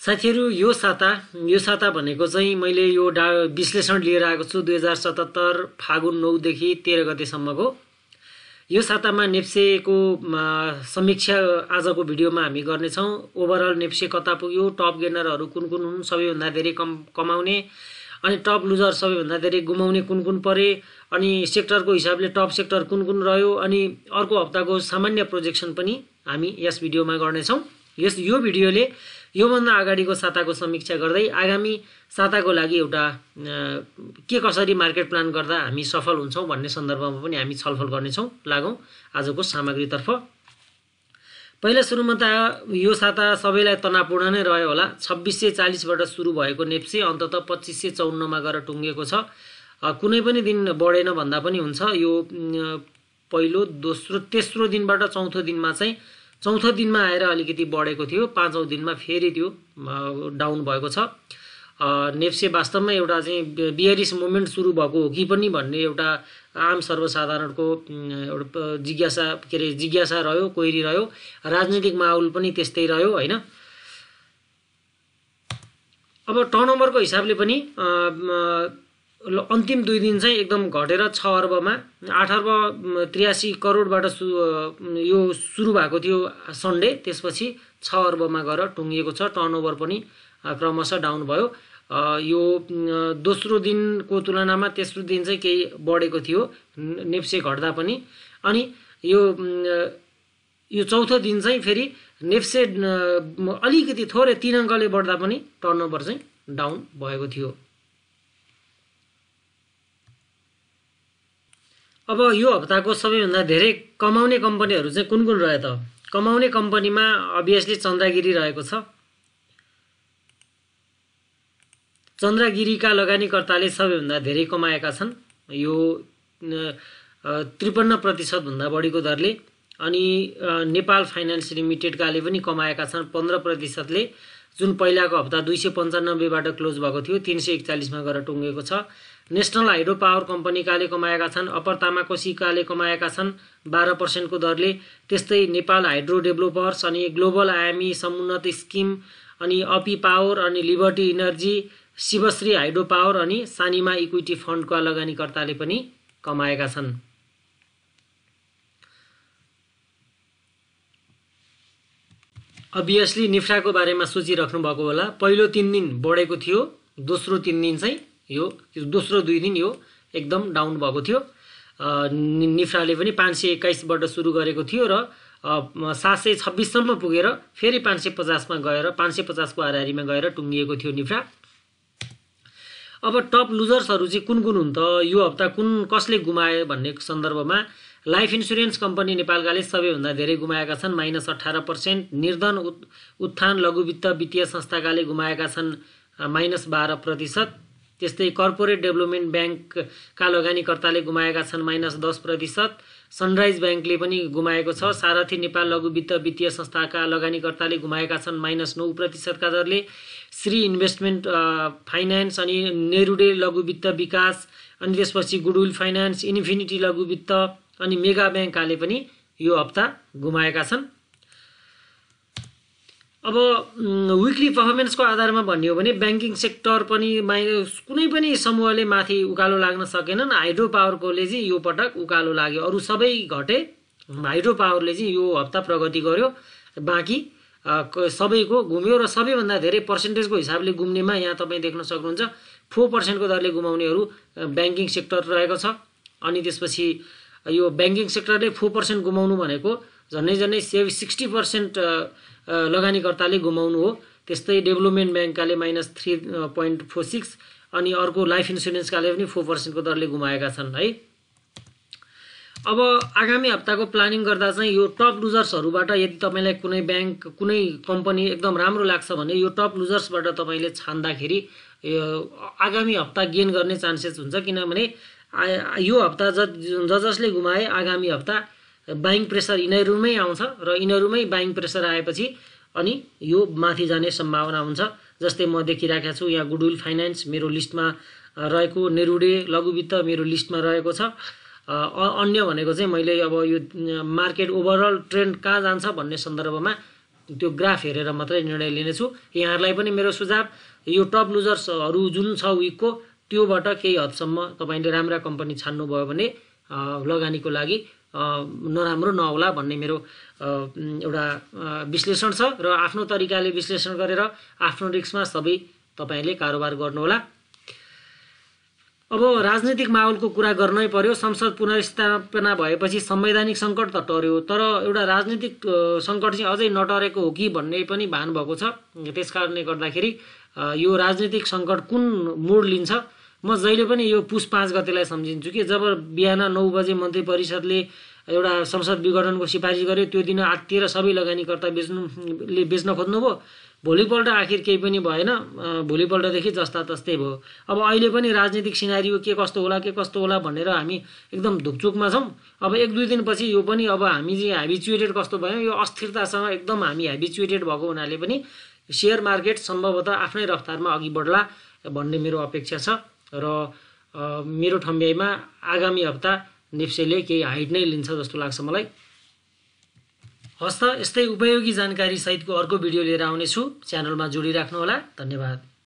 साथीहरू यो साता यो साता भनेको चाहिँ मैले यो डा विश्लेषण लिएर आएको छु दुई हजार सतहत्तर फागुन नौदेखि तेह्र गतेसम्मको। यो सातामा नेप्सेको समीक्षा आजको भिडियोमा हामी गर्नेछौँ। ओभरअल नेप्से कता पुग्यो टप गेनरहरू कुन कुन हुन् सबैभन्दा धेरै कम कमाउने अनि टप लुजर सबैभन्दा धेरै गुमाउने कुन कुन परे अनि सेक्टरको हिसाबले टप सेक्टर कुन कुन रह्यो अनि अर्को हप्ताको सामान्य प्रोजेक्सन पनि हामी यस भिडियोमा गर्नेछौँ। यस यो भिडियोले योभन्दा अगाडिको साताको समीक्षा गर्दै आगामी साताको लागि एउटा के कसरी मार्केट प्लान गर्दा हामी सफल हुन्छौँ भन्ने सन्दर्भमा पनि हामी छलफल गर्नेछौँ लागौँ आजको सामग्रीतर्फ। पहिला सुरुमा त यो साता सबैलाई तनावपूर्ण नै रह्यो होला। छब्बिस सय चालिसबाट सुरु भएको नेप्से अन्तत पच्चिस सय चौन्नमा गएर टुङ्गिएको छ। कुनै पनि दिन बढेन भन्दा पनि हुन्छ। यो पहिलो दोस्रो तेस्रो दिनबाट चौथो दिनमा चाहिँ चौथो दिनमा आएर अलिकति बढेको थियो पाँचौँ दिनमा फेरि त्यो डाउन भएको छ। नेप्से वास्तवमा एउटा चाहिँ बियरिस मुभमेन्ट सुरु भएको हो कि पनि भन्ने एउटा आम सर्वसाधारणको एउटा जिज्ञासा के अरे जिज्ञासा रह्यो कोइरी रह्यो। राजनीतिक माहौल पनि त्यस्तै रह्यो होइन? अब टर्नओभरको हिसाबले पनि अन्तिम दुई दिन चाहिँ एकदम घटेर छ अर्बमा। आठ अर्ब त्रियासी करोडबाट सु यो सुरु भएको थियो सन्डे। त्यसपछि छ अर्बमा गएर टुङ्गिएको छ। टर्नओभर पनि क्रमशः डाउन भयो। यो दोस्रो दिनको तुलनामा तेस्रो दिन चाहिँ केही बढेको थियो। नेप्से घट्दा पनि। अनि यो यो चौथो दिन चाहिँ फेरि नेप्से अलिकति थोरै तिन अङ्कले बढ्दा पनि टर्नओभर चाहिँ डाउन भएको थियो। अब यो हप्ताको सबैभन्दा धेरै कमाउने कम्पनीहरू चाहिँ कुन कुन रह्यो त? कमाउने कम्पनीमा अभियसली चन्द्रगिरी रहेको छ। चन्द्रगिरीका लगानीकर्ताले सबैभन्दा धेरै कमाएका छन्। यो त्रिपन्न प्रतिशतभन्दा बढीको दरले अनि नेपाल फाइनेन्स लिमिटेडकाले पनि कमाएका छन्। पन्ध्र प्रतिशतले जुन पहिलाको हप्ता दुई सय पन्चानब्बेबाट क्लोज भएको थियो तिन सय एकचालिसमा गएर टुङ्गेको छ। नेसनल हाइड्रो पावर कम्पनीकाले कमाएका छन् अप्पर तामाकोसीकाले कमाएका छन् बाह्र पर्सेन्टको दरले। त्यस्तै नेपाल हाइड्रो डेभलोपर्स अनि ग्लोबल आयामी समुन्नत स्किम अनि अपी पावर अनि Liberty Energy Shivashree Hydro Power अनि सानिमा इक्विटी फन्डका लगानीकर्ताले पनि कमाएका छन्। अभियसली निफ्राको बारेमा सोचिराख्नु भएको होला। पहिलो तिन दिन बढेको थियो दोस्रो तिन दिन चाहिँ यो दोस्रो दुई दिन यो एकदम डाउन भएको थियो। निफ्राले पनि पाँच सय एक्काइसबाट सुरु गरेको थियो र सात सय छब्बिससम्म पुगेर फेरि पाँच सय पचासमा गएर पाँच सय पचासको हाराहारीमा गएर टुङ्गिएको थियो निफ्रा। अब टप लुजर्सहरू चाहिँ कुन कुन हुन् त? यो हप्ता कुन कसले गुमायो भन्ने सन्दर्भमा लाइफ इन्सुरेन्स कम्पनी नेपालकाले सबैभन्दा धेरै गुमाएका छन्। माइनस अठार पर्सेन्ट निर्धन उत्थान लघुवित्त वित्तीय संस्थाकाले गुमाएका छन् माइनस बाह्र प्रतिशत। त्यस्तै कर्पोरेट डेभलपमेन्ट ब्याङ्कका लगानीकर्ताले गुमाएका छन् माइनस दस प्रतिशत। सनराइज ब्याङ्कले पनि गुमाएको छ। सारथी नेपाल लघु वित्त वित्तीय संस्थाका लगानीकर्ताले गुमाएका छन् माइनस नौ प्रतिशतका दरले। श्री इन्भेस्टमेन्ट फाइनेन्स अनि नेरुडे लघु वित्त विकास अनि त्यसपछि गुडविल फाइनेन्स इन्फिनिटी लघु वित्त अनि मेगा ब्याङ्ककाले पनि यो हप्ता गुमाएका छन्। अब विकली पर्फर्मेन्सको आधारमा भन्ने हो भने ब्याङ्किङ सेक्टर पनि कुनै पनि समूहले माथि उकालो लाग्न सकेनन्। हाइड्रो पावरकोले चाहिँ यो पटक उकालो लाग्यो। अरू सबै घटे हाइड्रो पावरले चाहिँ यो हप्ता प्रगति गर्यो। बाँकी सबैको घुम्यो र सबैभन्दा धेरै पर्सेन्टेजको हिसाबले घुम्नेमा यहाँ तपाईँ देख्न सक्नुहुन्छ। फोर पर्सेन्टको दरले गुमाउनेहरू ब्याङ्किङ सेक्टर रहेको छ। अनि त्यसपछि यो ब्याङ्किङ सेक्टरले फोर पर्सेन्ट गुमाउनु भनेको झन्डै झन्डै सेभ सिक्सटी पर्सेन्ट लगानीकर्ताले गुमाउनु हो। त्यस्तै development ब्याङ्ककाले minus three point four six अनि अर्को लाइफ इन्सुरेन्सकाले पनि फोर पर्सेन्टको दरले गुमाएका छन् है। अब आगामी हप्ताको प्लानिङ गर्दा चाहिँ यो टप लुजर्सहरूबाट यदि तपाईँलाई कुनै ब्याङ्क कुनै कम्पनी एकदम राम्रो लाग्छ भने यो टप लुजर्सबाट तपाईँले छान्दाखेरि आगामी हप्ता गेन गर्ने चान्सेस हुन्छ किनभने यो हप्ता ज जसले गुमाए आगामी हप्ता बाइङ प्रेसर यिनीहरूमै आउँछ र यिनीहरूमै बाइङ प्रेसर आएपछि अनि यो माथि जाने सम्भावना हुन्छ। जस्तै म देखिराखेको छु यहाँ गुडविल फाइनेन्स मेरो लिस्टमा रहेको नेरुडे लघुवित्त मेरो लिस्टमा रहेको छ। अन्य भनेको चाहिँ मैले अब यो मार्केट ओभरअल ट्रेन्ड कहाँ जान्छ भन्ने सन्दर्भमा त्यो ग्राफ हेरेर मात्रै निर्णय लिनेछु। यहाँहरूलाई पनि मेरो सुझाव यो टप लुजर्सहरू जुन छ विकको त्योबाट केही हदसम्म तपाईँले राम्रा कम्पनी छान्नुभयो भने लगानीको लागि नराम्रो नहोला भन्ने मेरो एउटा विश्लेषण छ र आफ्नो तरिकाले विश्लेषण गरेर आफ्नो रिक्समा सबै तपाईँले कारोबार गर्नुहोला। अब राजनैतिक माहौलको कुरा गर्नै पर्यो। संसद पुनर्स्थापना भएपछि संवैधानिक सङ्कट त टर्यो तर एउटा राजनीतिक सङ्कट चाहिँ अझै नटरेको हो कि भन्ने पनि भान भएको छ। त्यस कारणले गर्दाखेरि यो राजनीतिक सङ्कट कुन मोड लिन्छ म जहिले पनि यो पुस पाँच गतेलाई सम्झिन्छु कि जब बिहान नौ बजे मन्त्री परिषदले एउटा संसद विघटनको सिफारिस गर्यो त्यो दिन आत्तिएर सबै लगानीकर्ता बेच्नुले बेच्न खोज्नुभयो। भोलिपल्ट आखिर केही पनि भएन। भोलिपल्टदेखि जस्ता तस्तै भयो। अब अहिले पनि राजनीतिक सिनारी के कस्तो होला के कस्तो होला भनेर हामी एकदम धुकचुकमा छौँ। अब एक दुई दिनपछि यो पनि अब हामी चाहिँ हेबिचुएटेड कस्तो भयो यो अस्थिरतासँग एकदम हामी हेबिचुएटेड भएको हुनाले पनि सेयर मार्केट सम्भवतः आफ्नै रफ्तारमा अघि बढ्ला भन्ने मेरो अपेक्षा छ। र मेरो ठम्ब्याइमा आगामी हप्ता नेप्सेले केही हाइट नै लिन्छ जस्तो लाग्छ मलाई। हस्त यस्तै उपयोगी जानकारी सहितको अर्को भिडियो लिएर आउनेछु। च्यानलमा जोडिराख्नुहोला। धन्यवाद।